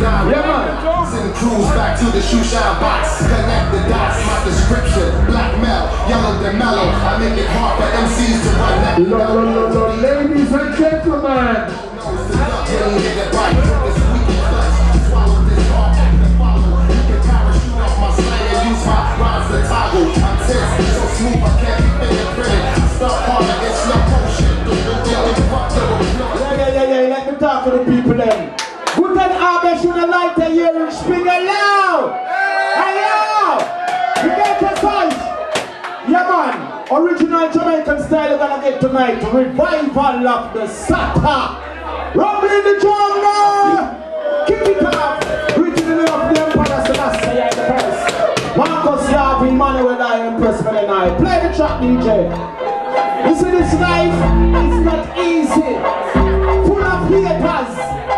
Yeah, man. Send crews back to the shoe shine box. Connect the dots, my description. Yellow than mellow. I make it hard for MCs to run that. Ladies and gentlemen. Yeah, yeah, yeah, let me talk to the people then Guten Abend, schöne Leute hier im Spiegelau! Hello! You get a size! Yeah, man! Original Jamaican style we're gonna get tonight. Revival of the Satta! Rumble in the jungle! Keep it up! Greeting of the Empire Selassie yeah, the first. Marcus Yap, Emmanuel, I am for the night. Play the track, DJ. You see, this life is not easy. Full of haters.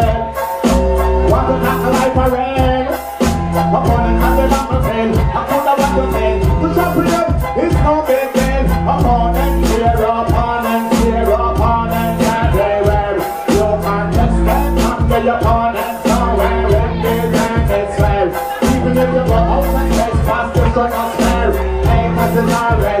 my.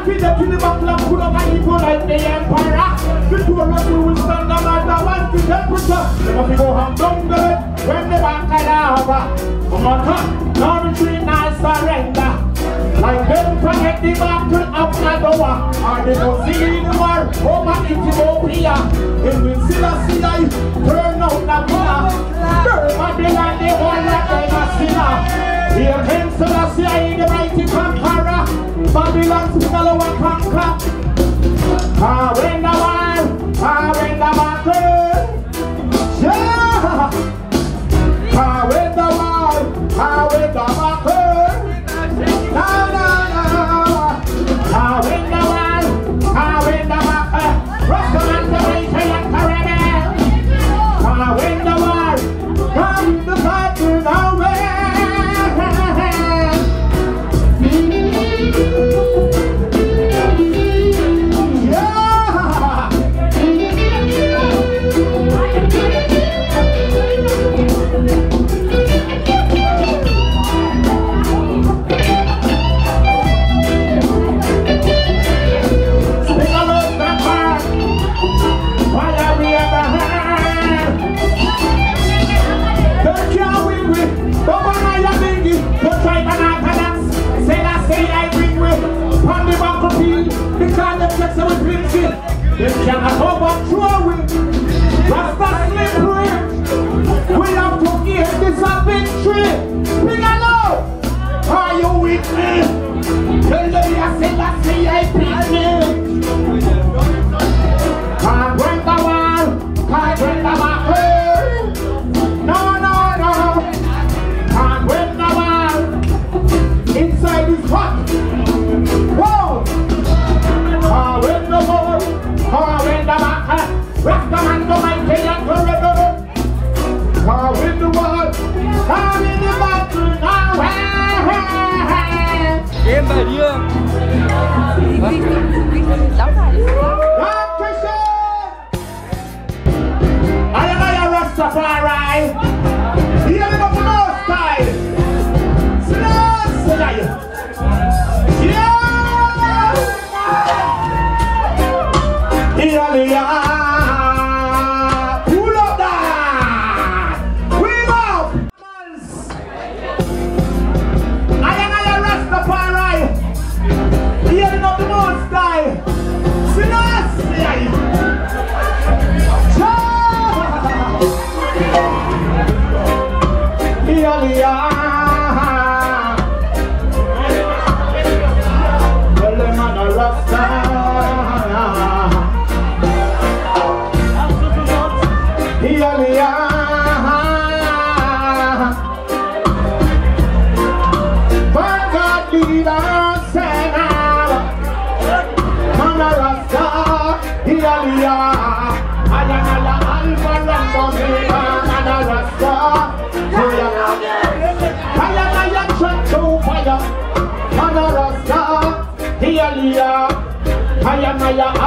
And feed to the battle and pull up like the emperor. The two of us will stand and at the one to temperature. Go home. down the head when the baccalava. Come on, come, now retreat and surrender. Like them forget the battle of Nadoa. Or they go see the war over Ethiopia. It will see us turn out the mirror. Burma, they want the one that they must a. Here in Selassie, the mighty conqueror, Babylon's fellow and conquer. Ah, the man, ah, when the battle. yeah. Ah, when the man, ah, Selassie, I I ride.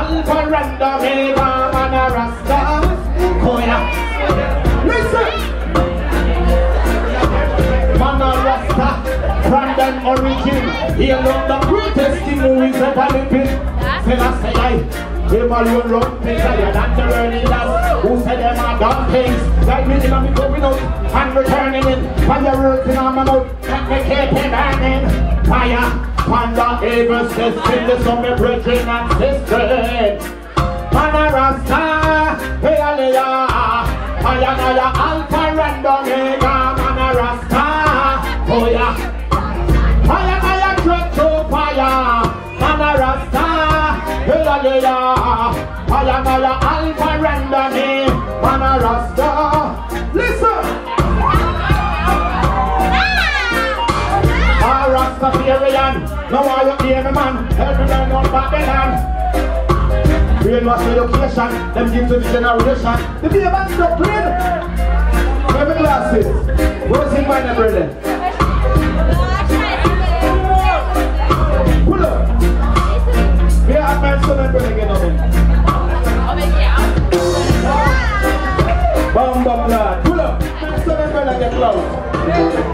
Am a Alpha and a Rasta. Koya. Listen. Man a Rasta, from them origin. He alone the greatest king who is ever living. Selassie I. Him alone run things higher than the world leaders Who said them are done things Like me, I'm going out and returning in Fire rooting on my mouth, let me keep it burning Fire, panda, evil system The summer brethren and sisters. Mana Rasta, hey Aliyah Fire, fire, Alpha and Omega Mana Rasta, oh yeah Fire, fire, Rastafarian, now you hear me man? Help me learn on Babylon. Brainwash education, them give to the generation. The baby man stop clean. Where my glasses? Where's in my brother? Pull up. We have my son and brother get on Bum bum lad. Pull up. My son and brother get loud.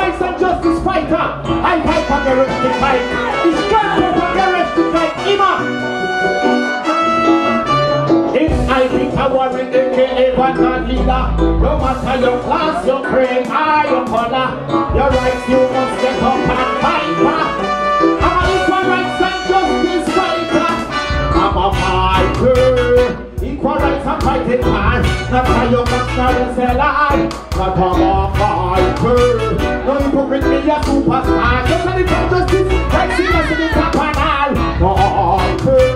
Rights and justice fighter. I fight for the rest to fight. It's time for the rest to fight. Ima. If I think I warrant aka one leader, no matter your class, your creed, or your color, your rights you must get up and fight Equal rights and fighting man. Not a young man, not a seller. Not a fighter. No hypocrite, me a superstar. Just a little justice, like sinners in the capital. Fighter, one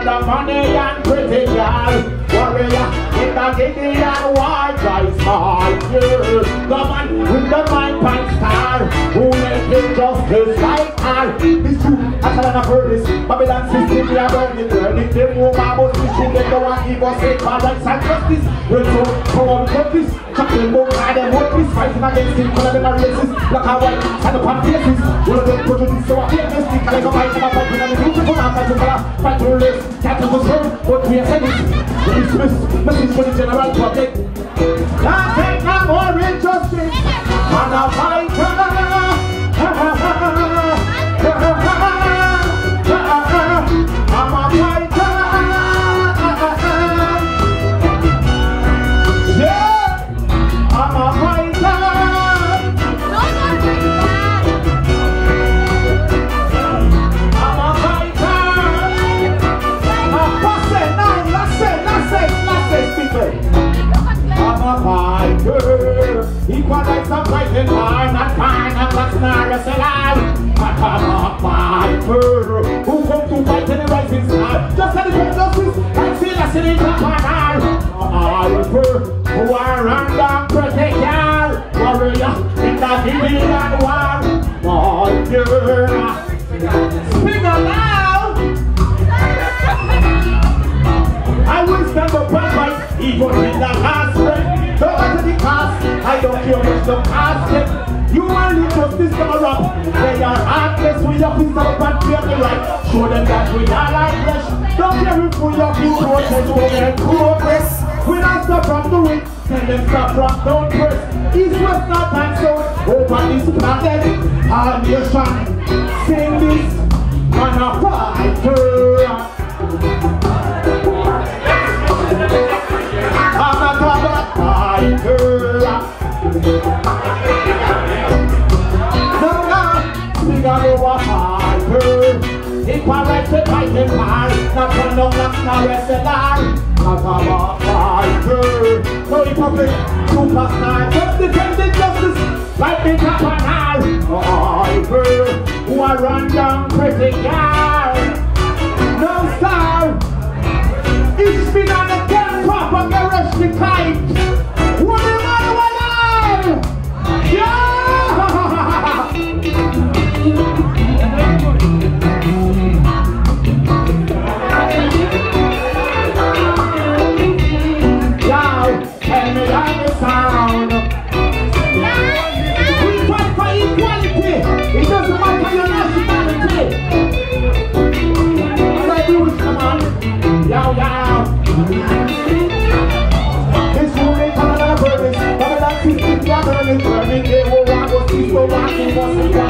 on the money and pretty girl. Warrior in the Gideon war, guys, fighter. Come on, with the mind pan star. Who make justice like her. This true, I tell an furnace. Babylon system, we are burning, burning. Them more marbles, we should get the one us a for and justice. We're so power with. Chuckling more hard and more peace. Fighting against him, color them are racist. Black and white, stand up on faces. All of them prejudice, so I hate this. Think I like a fight, I'm a fight, and beautiful, I'm fighting for a fight to release. Can't to serve, but we are sending. Dismiss, message for the general public. Can't take more injustice. Man a fighter. Stand up and clear the right. Show them that we are like flesh. Don't care if we have been protest, we get progress. We don't stop from the wind, tell them stop from don't press. East, west, north and south, over this planet. Our nation, sing this, man a fighter. We got over fighter. Equal rights to fighting hard. Not for no, not no wrestler. Not a fighter. No hypocrite, superstar. Just defending justice. Like the capital. Fighter. Who are run down pretty girl. No star. Ich bin eine Kernpapa Gerechtigkeit. What Vamos lá, the lá.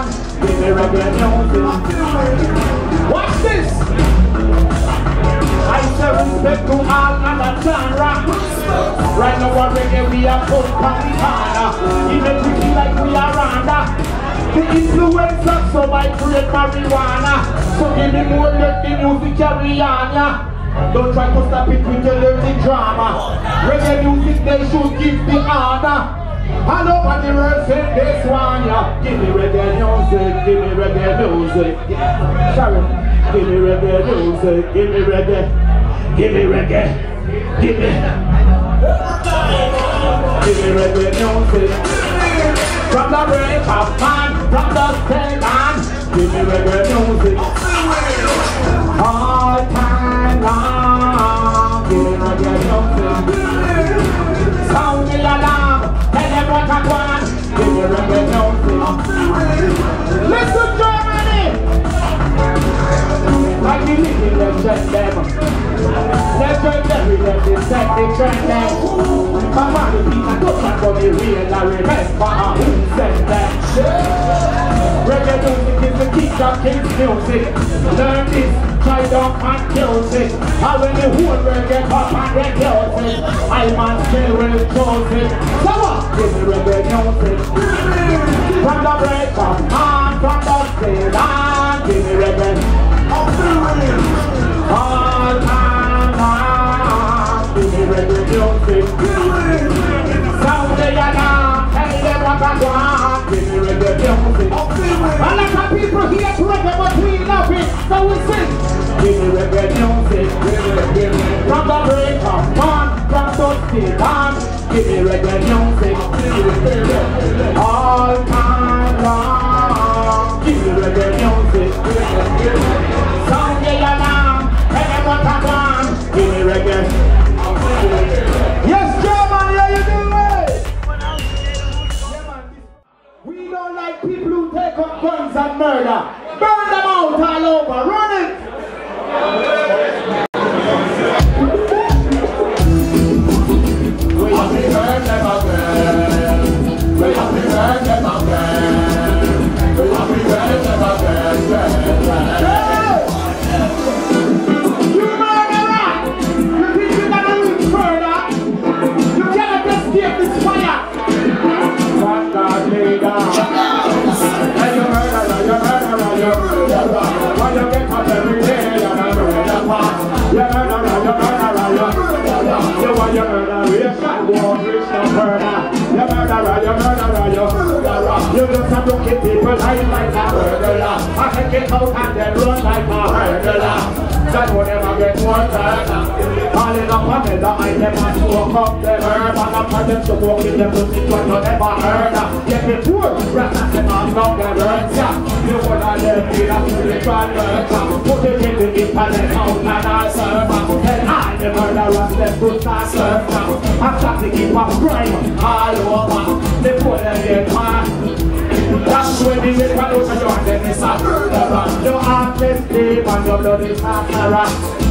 Watch this. I say respect to all genre. Right now we're reggae, we are full Pampana. Even we feel like we are Rwanda. The influence of so I marijuana. So give me more, music. Don't try to stop it with your lyric drama. Reggae music, they should give the honor. I know what the world said this one, yeah. Give me reggae music, give me reggae music. Yeah. Sorry. Give me reggae music, give me reggae, give me reggae, give me. Give me reggae music. From the break of man, from the stand Give me reggae music. All Listen, Come on, for me real I remember that Reggae music is the king of king's music Learn this, try don't confuse it And when the whole get up and get close I man still choose it So what? Give me reggae music From the break of dawn, from the still on Give me reggae all time long, give me reggae music. Sound the alarm, tell them what I want. Give me reggae music. A lot of people here to reggae, but we love it, so we sing. Give me reggae music. From the break of dawn, from dusk till dawn, give me reggae music. All time long, give me reggae music. Sound the alarm, them what I want. Give me reggae. Yes, German, how you doing? We don't like people who take up guns and murder. Burn them out all over. Run it. Murderation, won't reach no further. You murderer, you murderer, you murderer. You just to keep people like a murderer. I can get out and then run like a murderer. That will never get more better. Calling up another item and smoke up the herb And I'm trying to walk in the you never heard. Get me poor, rest and on long the yeah Wanna live in a fully convert Put it in the internet out and serve Then I, the murderers, them put that serve I'm trying to keep up crime all over They put them in that's when the make one of your then it's a murderer Your heart is deep and your blood is a terror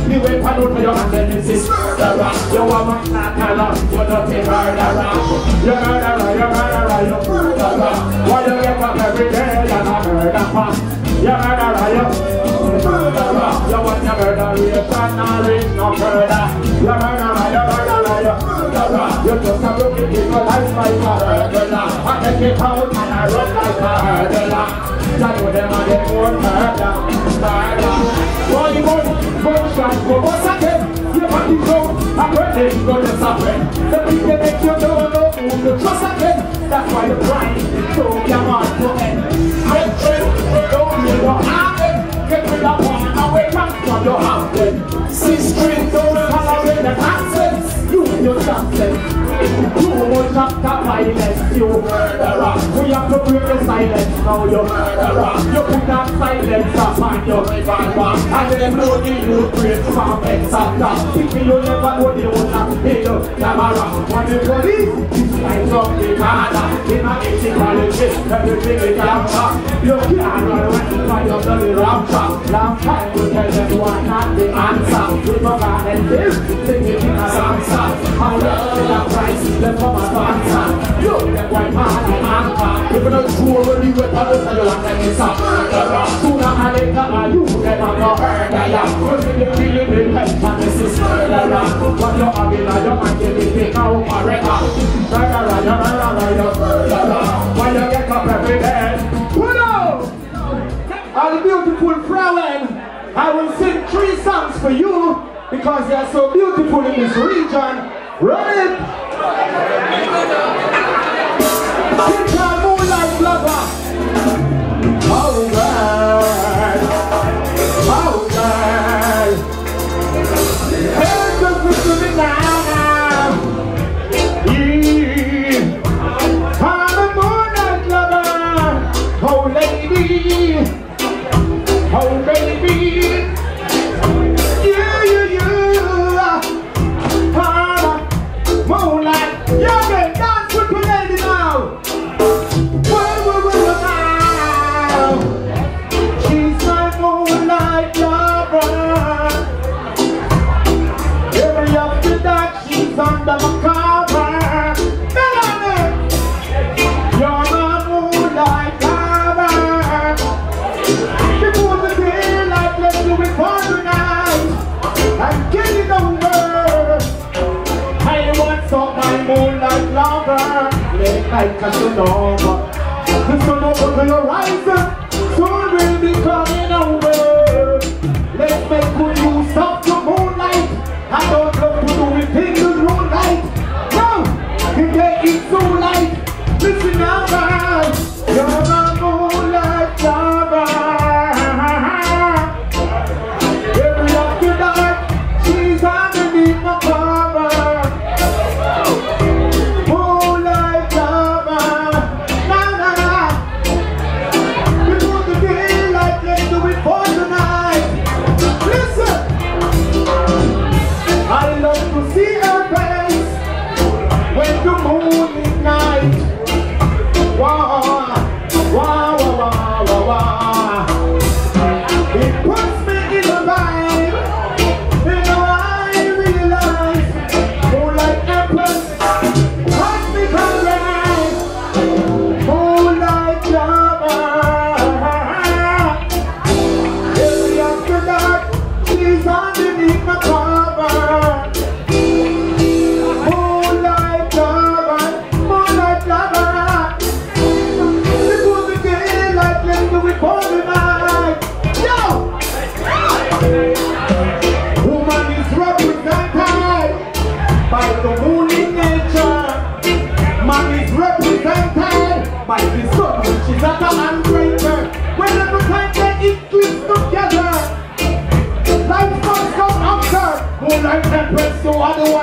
The way one of your then it's a murderer You want my knacker, you're not a murderer You're murderer, you're murderer, you're murderer Why you get up every day, you're a murderer You're murderer, you're murderer You want your murderation, now is no murder You're murderer, you're murderer, you're murderer You just to keep people like my murderer take it out and I run like a hurdler. I know them and them won't murder. Boy, boy, boy, shot, go bust again. You want to go, I'm ready to go to somewhere. The people make you know, know who to trust again. That's why pride is so come on to end. Red train, don't need no happen. Get rid of one away from your house. See string, don't tolerate the nonsense. You, your nonsense. You won't stop the violence, you murderer. We have to break the silence now, you murderer. You put that silence upon your revolver. And then know the youth break from ex-actor. People you never know the owner, they do camera. When the police like up the corner. In a easy quality, everything is capture. You can't run you find your bloody rapture. Long time to tell them why not the answer. We forgot and this, singing in a answer. How love is price. Let's come and sponsor. You get white man and anchor. If you don't sure when you get on the side, you'll have to stop. Sooner or later, you get on the murder. Cause if you feel it, it helps and this is murderer. What you have in your mind, you will take out forever. Murderer, you murderer, you murderer. Why you get up every day? All beautiful Frauen, I will sing three songs for you because they are so beautiful in this region. Run it! Moonlight Lover. Alright.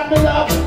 You are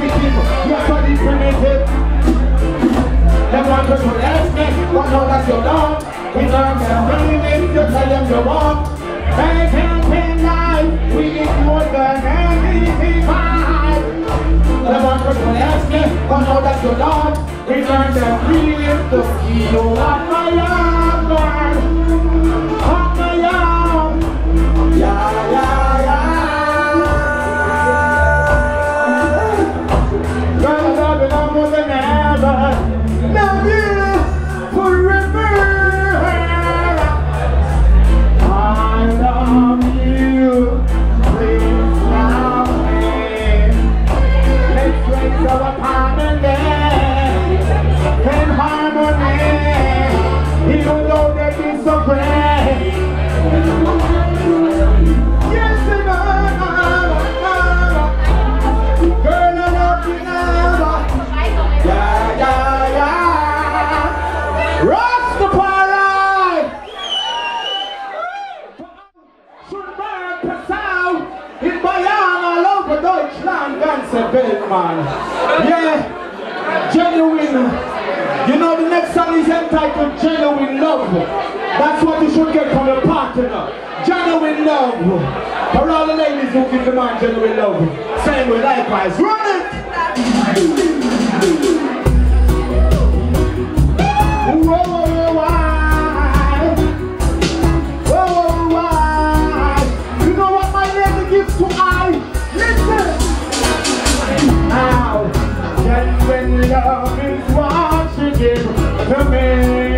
wicked, your primitive. Them want to do respect, but now that's your norm. We learn to you tell them you want. They can't deny, we ignore the negative vibe. Them want to do respect, but now that's your norm. We learn to to feel what fire. man. Yeah, genuine. You know the next song is entitled Genuine Love. That's what you should get from your partner. Genuine love. For all the ladies who give the man genuine love. Same way likewise. Run it! Whoa. love is watching again to me.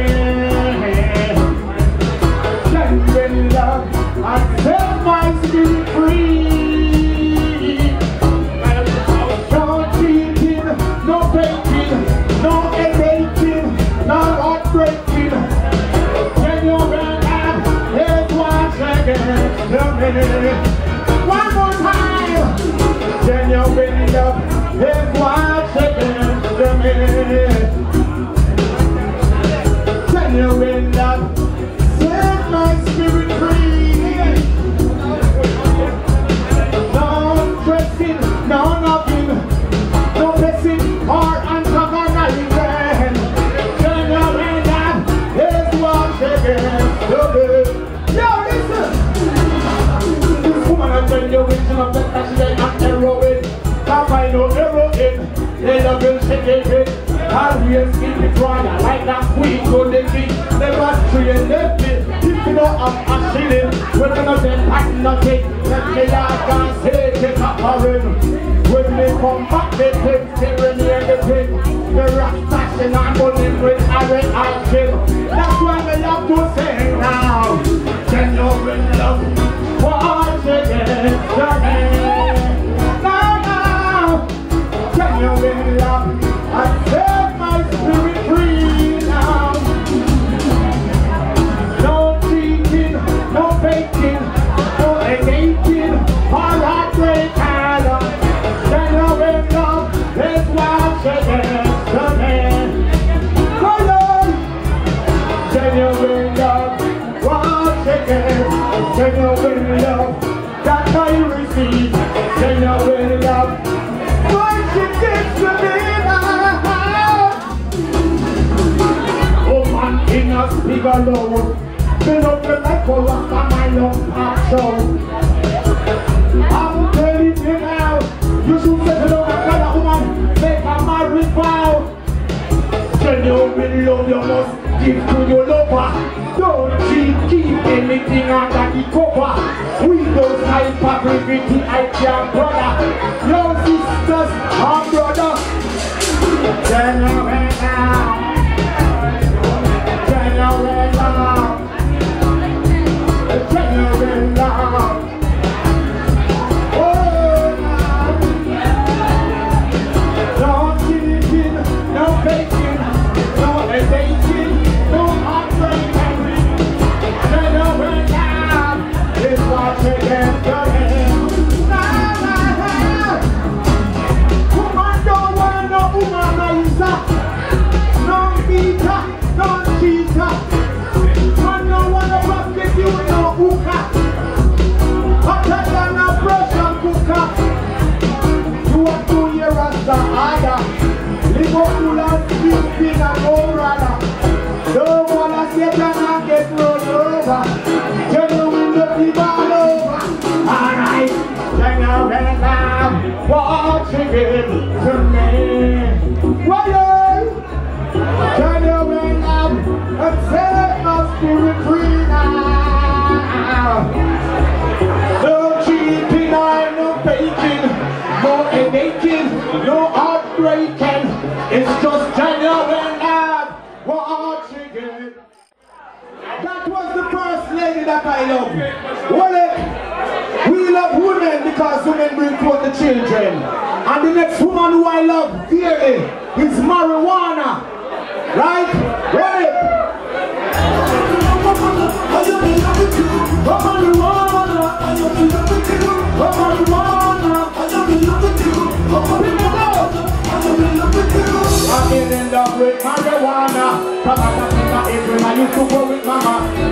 Taylor will shake it bit. Harriet in the I like that queen go the beat. The battery and the bit. If you don't have a shilling, we're gonna get packed nothing. Let me like and say, take up a rim. When they come back, they take tearing near the pit. The rock stashing and running with Harriet and Jim. That's why we have to sing now. Genuine love. Once again, the man. Genuine love, I in a speak alone. Fill up the us on my love pop show. I'm telling you now, you should settle down and tell a woman, make a marriage vow. Genuine love you must give to your lover. Don't cheat, keep anything under the cover. We don't of everything I can brother. Your sisters and brother. Genuine love. Genuine love. Genuine love. Oh, Don't wanna and get rolled over. Alright, genuine love, watch it to me. Why, genuine love, and set I love. Well, eh, we love women because women bring forth the children. And the next woman who I love dearly is marijuana. Right? I'm in love with marijuana. From a April, I used to go with mama.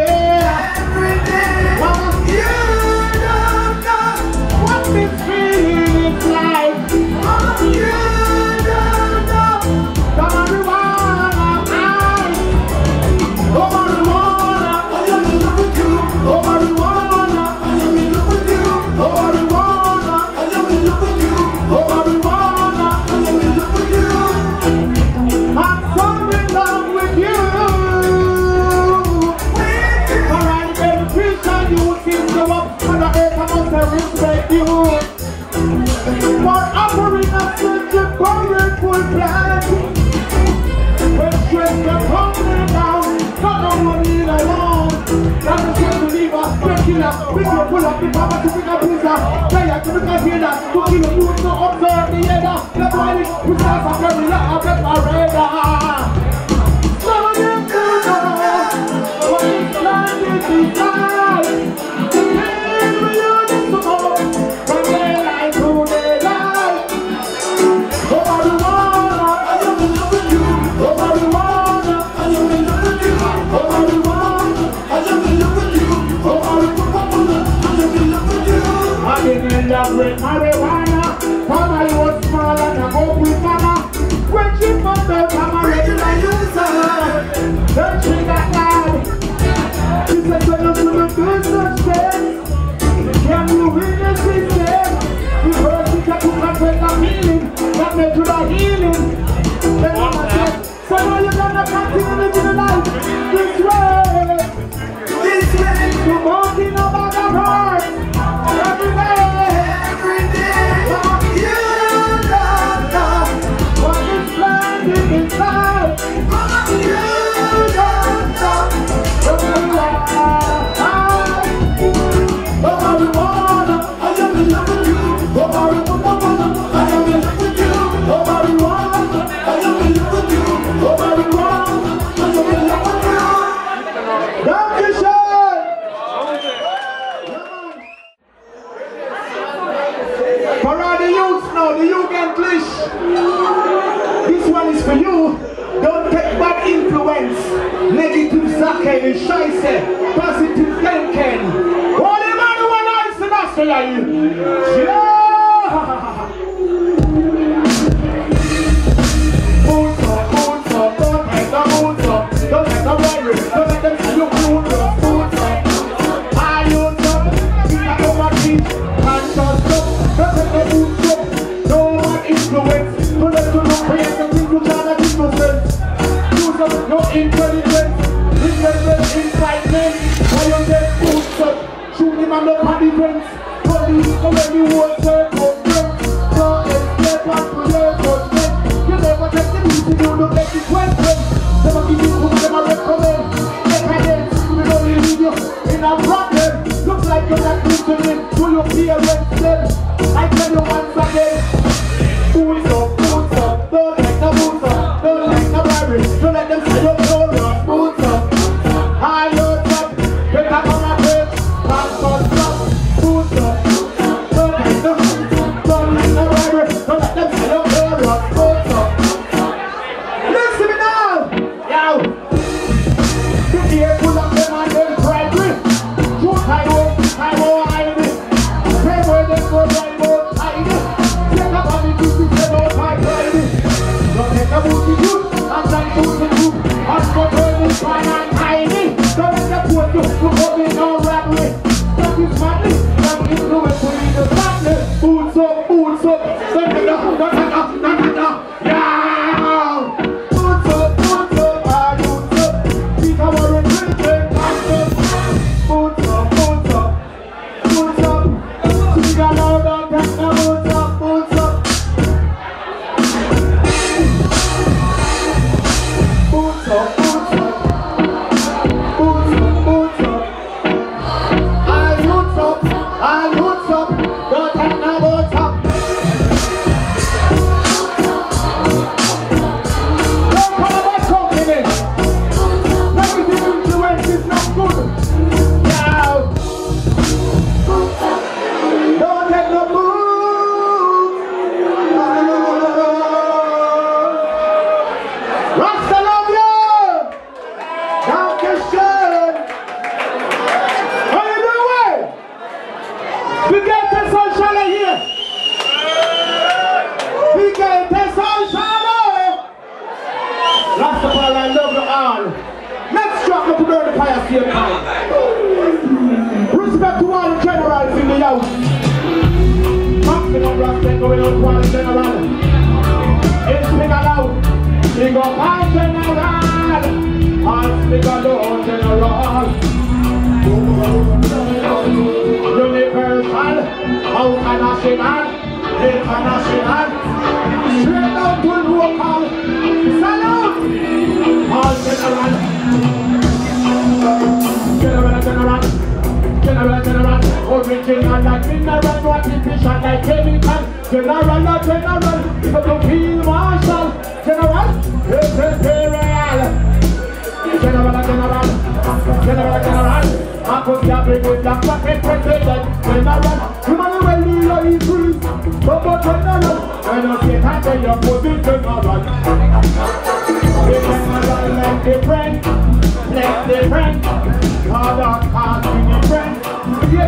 We can pull up the power to bring a pizza. Play a to make a healer. To kill a mood, no observe the header. Uh, the body, we start a very lot of better radar. Some do know what it's like to be and take the healing Let me do the healing. Then I'm a say, so now you're gonna continue living your life this way. This way, you're walking over the road. Every day. in Scheiße, positiv denken. Und immer nur ein einzelnes Verleihen. Ja! influence. To let to know, create the people, try to people. Use up your influence i fire them boots up, shoot him on the body fence.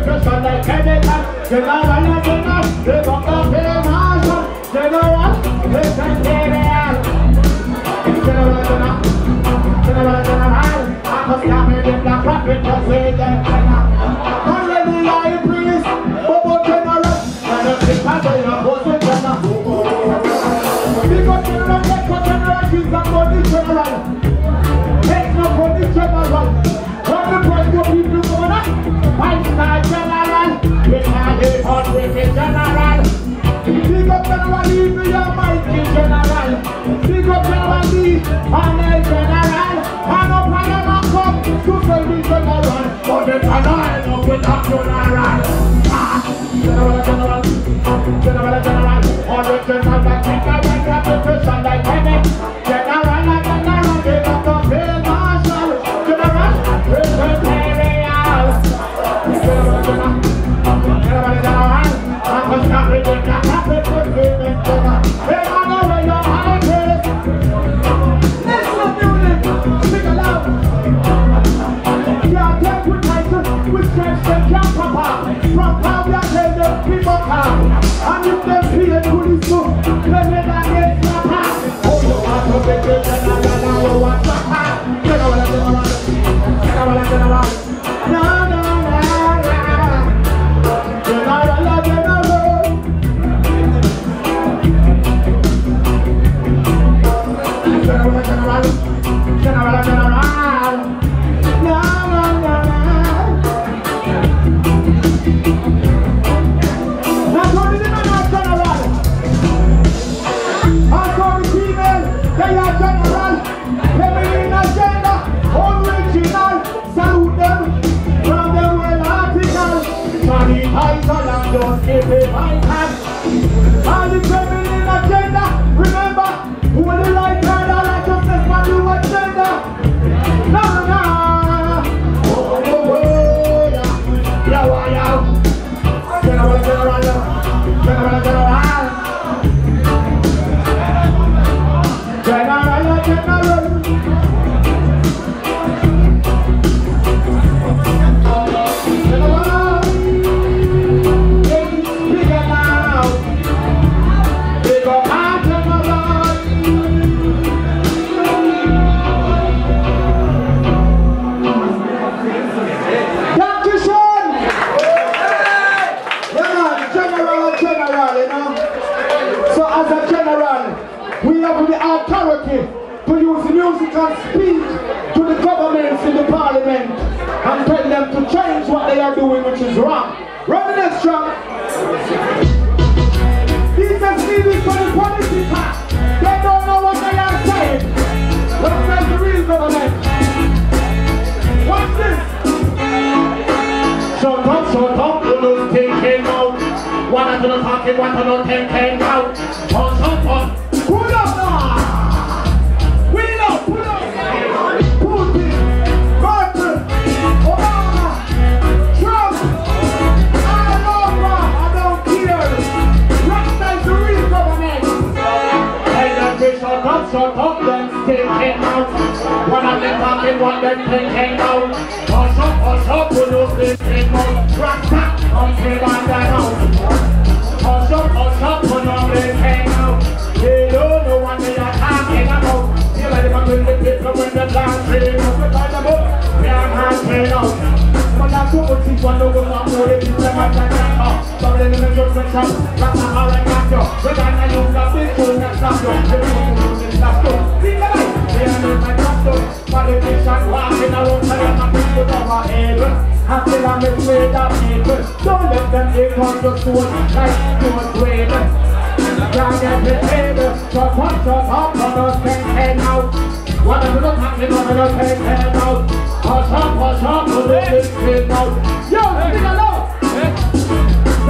like headache. General, general, live up the famous. General, star general. Hot with the general. Big up general, even your mighty general. Big up general, Lee, the general. And up and up and come to say the general. But the general, no with a general. Ah, General, general, general, general. All the general that the person like heaven. General, people come. And if them feel it, police do, then they not get slapper. Oh, you want to be good, I don't know what's up. General, general, general. No, Until afraid of people. Don't let them take on your soul like you are Can't get the table, shut up, shut up, on us ten ten out. I along. Then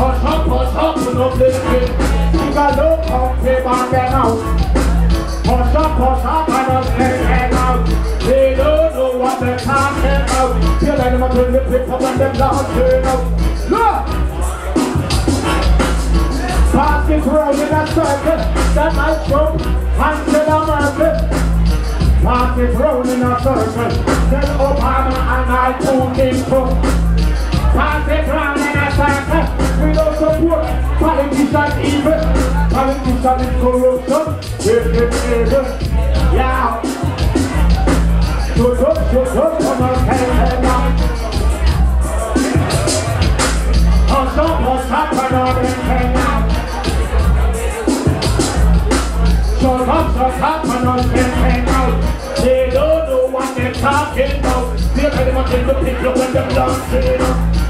Hush up, hush up, no blinking. Sing along, come, pay back them out. Push up, push up, and I'm hanging out. They don't know what they're talking about. Feel like them doing the pick up and them launching out. Look! Pass round in a circle, then I jump until I'm Merkel. Pass it in a circle, then Obama and I pull him through. Pass it in a circle, don't support politicians even. Politicians is corruption, if it's evil. Yeah. Shut up, shut up, on, hang on. Hang out. They don't know what they're talking about. They're very much in the picture when they're dancing.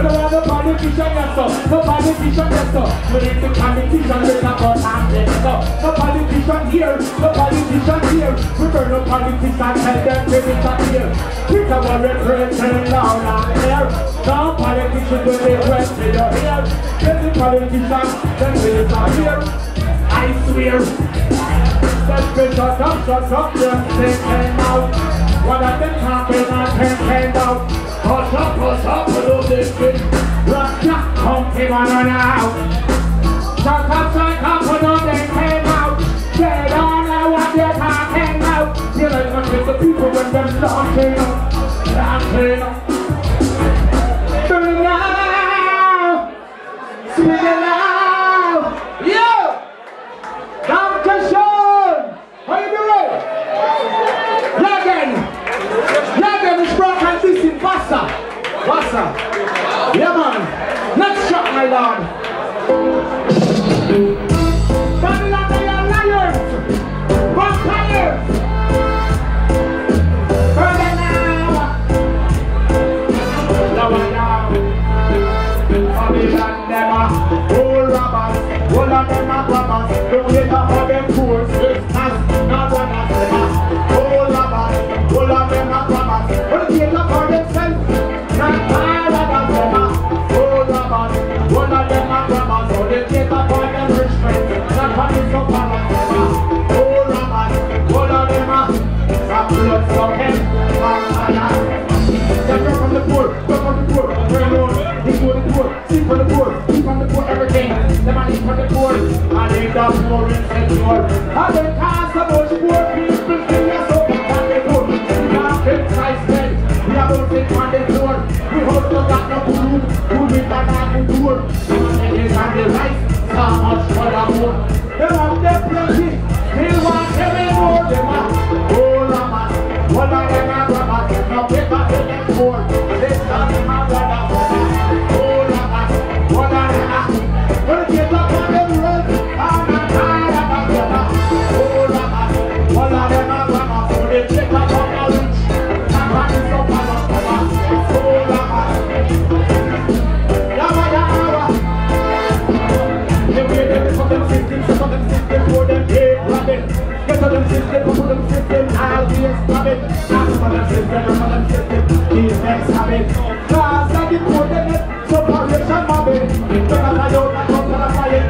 We don't want the politician, yes sir. No politician, yes sir. We need politician, we talk about hand, yes sir. No politician here, no politician here. We burn no politician, tell them to disappear. We can worry, represent loud and clear. No they went to your ear. Get the politician, then we disappear. I swear. Let's shut up, shut just thinking out. What I've been talking, I can't stand out. Push up, push up, little biscuit. Rock, rock, come, came on now. Shut up, shut up, them came out. They don't know what they're talking about. Like much with the people when them launching up. Launching up. Out. Sing it loud. Yo! Dr. Sean! How you doing? Lagen! Lagen is brought and this in Vasa. Yeah, man. Next shot, my lord. For him. From the poor, from the poor, the poor, the poor, from the poor I for the poor, they poor they cast the poor they on the poor. They got the so much for the poor. Them have their plenty, they want every more, them are. They wear them some of them for them rabbit. Get to them some of them rabbit. Some of them some of them these the poor them it, separation mobbing. I I come to fire,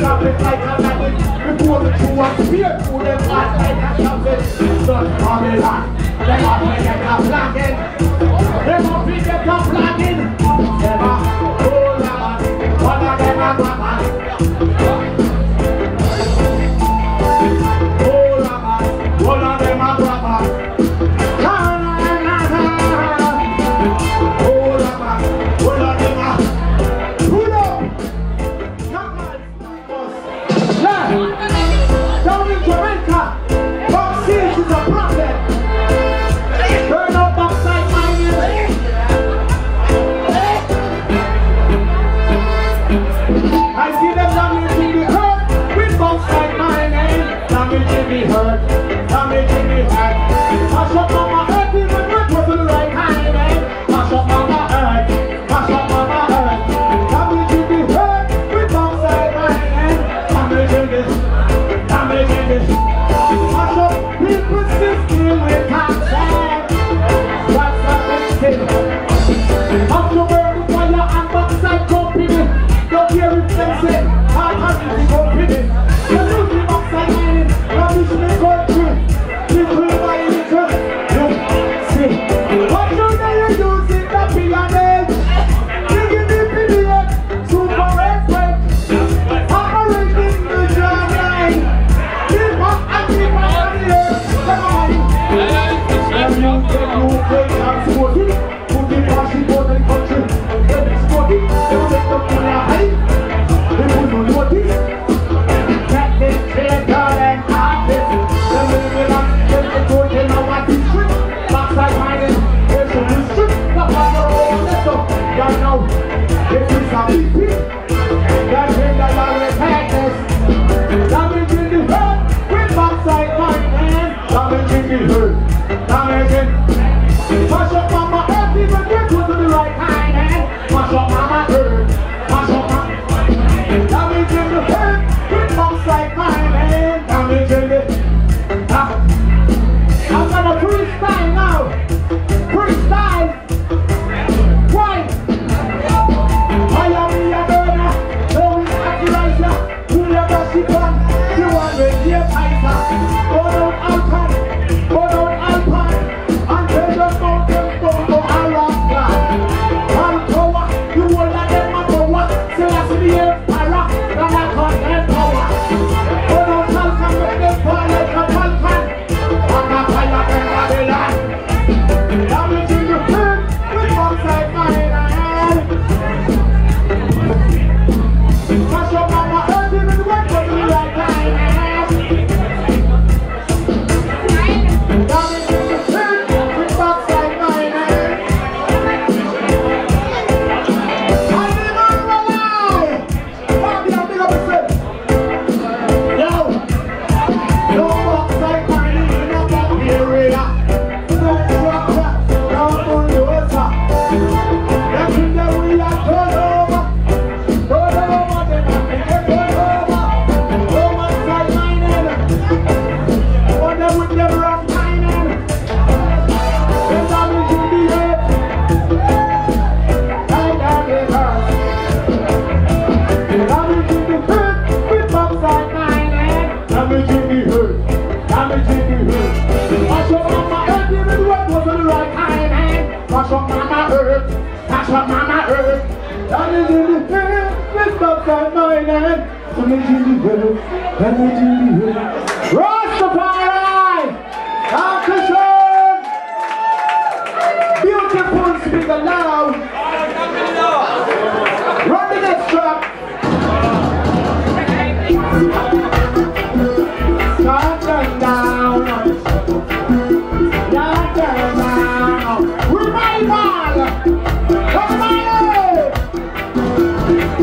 like a fear to them. Sun Babylon, them up like a flagging. Up like a flagging.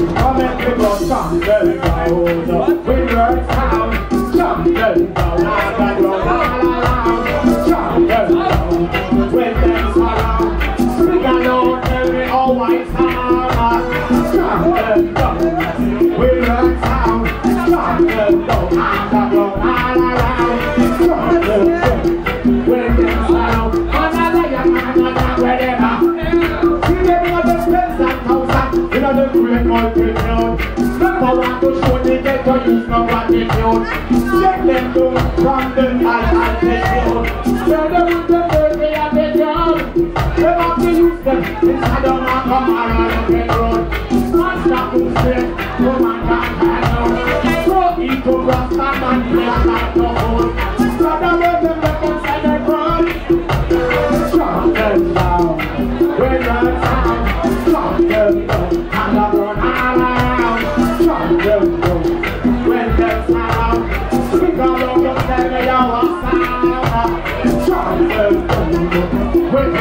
Come and pick up something, I. We work sound, something. use no gratitude. Let them go from the high altitude. Tell them to take me at. They want to lose them inside of my come around the road. Who man can handle. So into Rasta man, they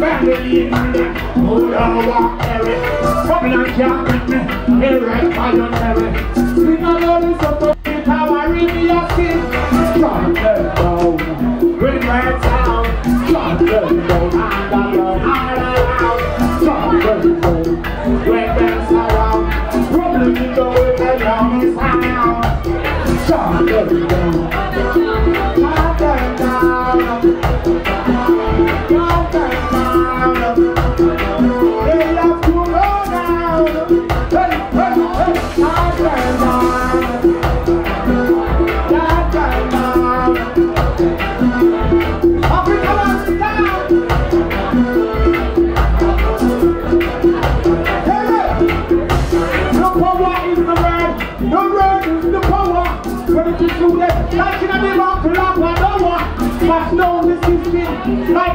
family. Oh, Hold. Come and jump me. Here right don't only support power in your skin. Strong them down. Bring my town. Strong them down. And around, and around. Strong them down. When them surround. Problem in the way they long is high. Strong them down.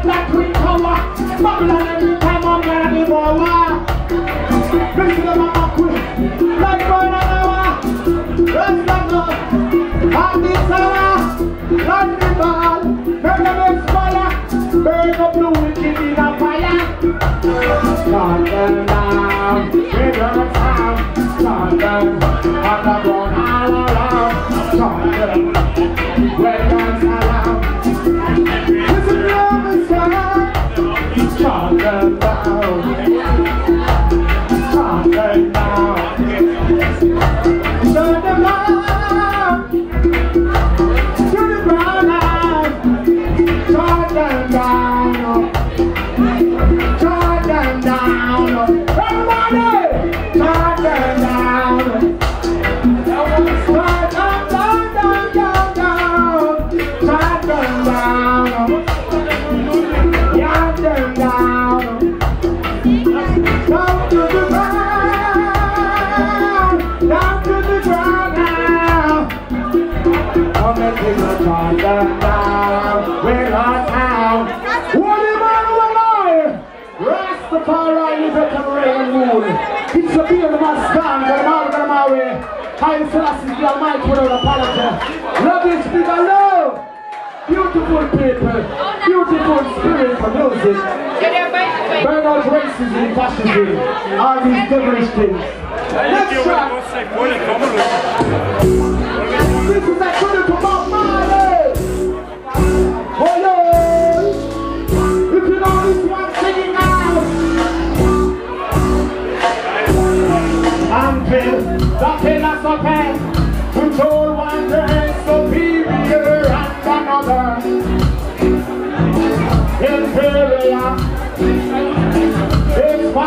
That twin tower. Babylon every time I'm gonna be more. Listen to my back like burn an. Rest of the, on this hour. The ball, make them expire. Burn up the wicked in a fire. Shut them down, we gonna sound. Shut them, underground all around. Shut them, without apology. Love is big love. Beautiful people, beautiful spirit for music. Burn out racism, fascism, all these devilish things. Next track. This is a tribute to Bob Marley.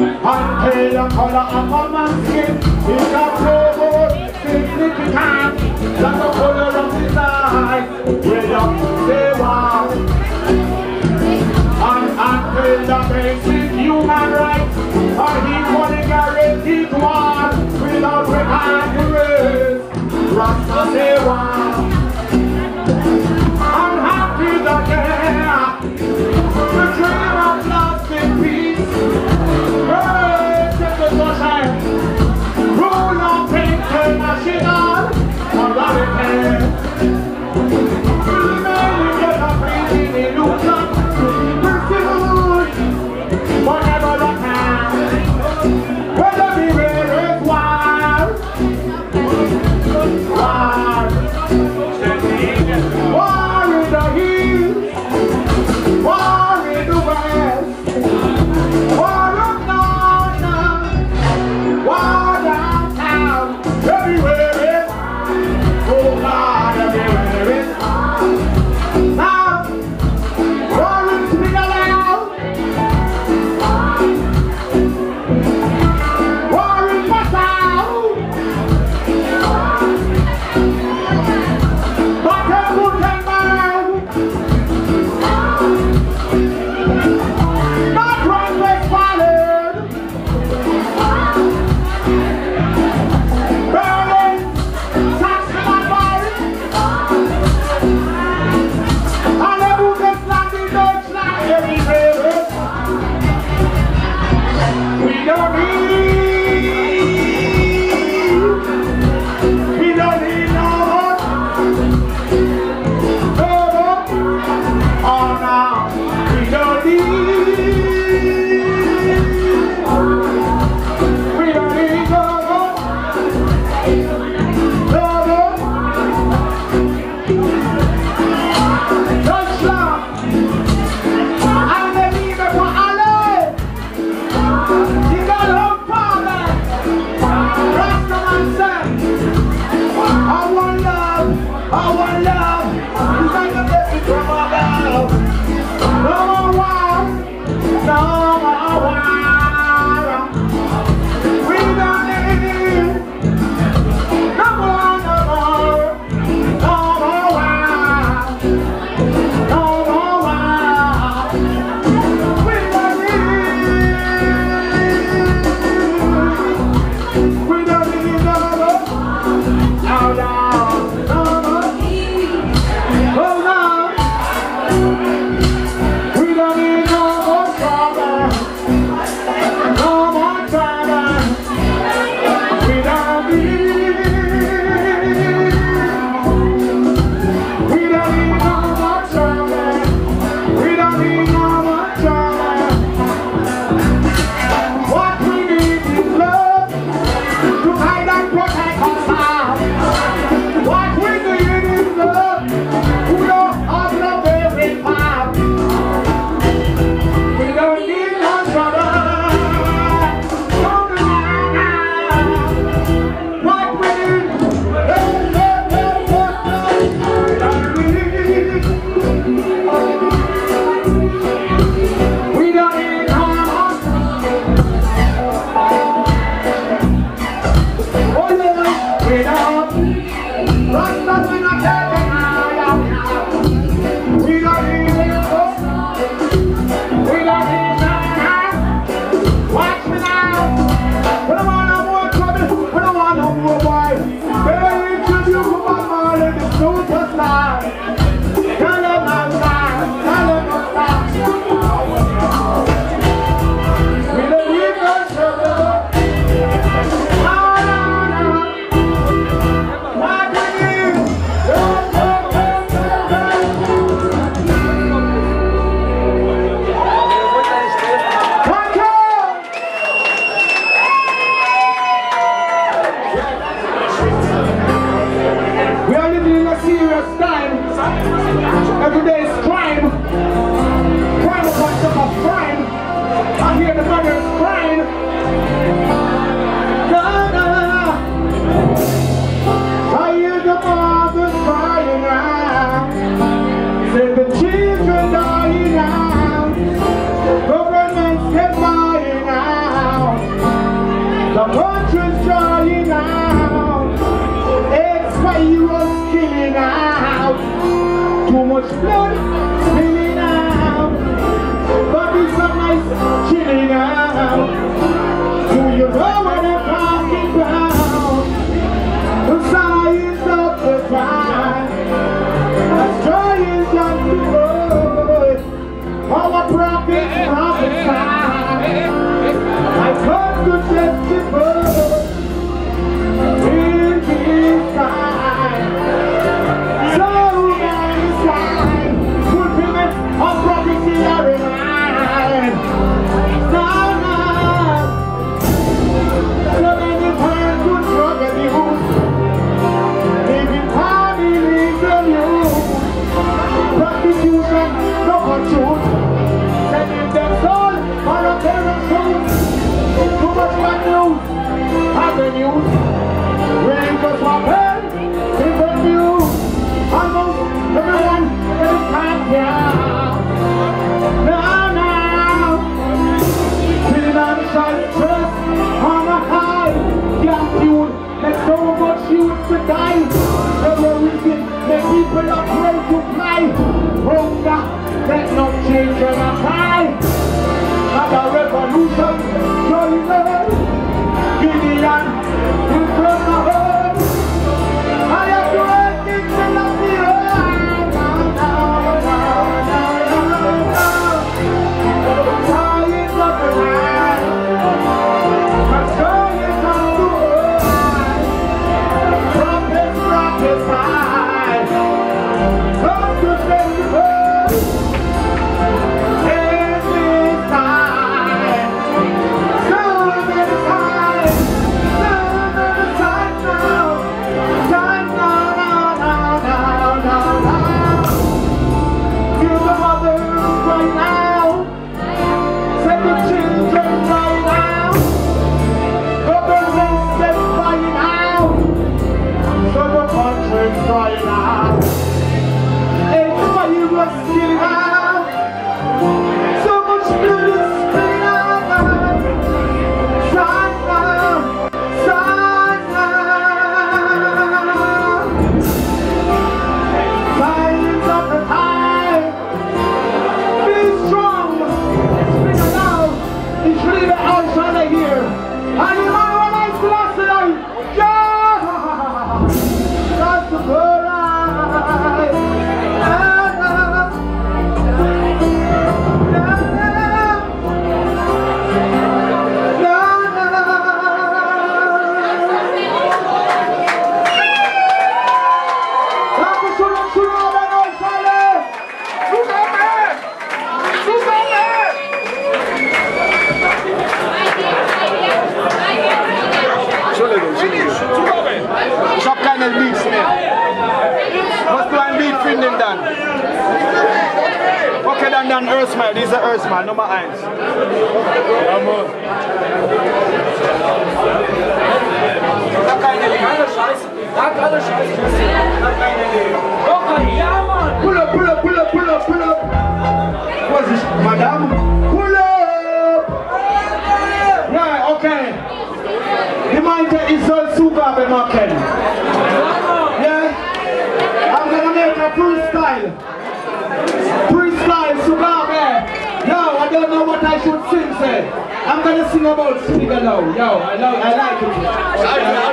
Until the color of skin is the say. And until the basic human rights are guaranteed one without regard to race. Rasta say. what I should sing, say. I'm gonna sing about speaker now. Yo, I, know, I like it.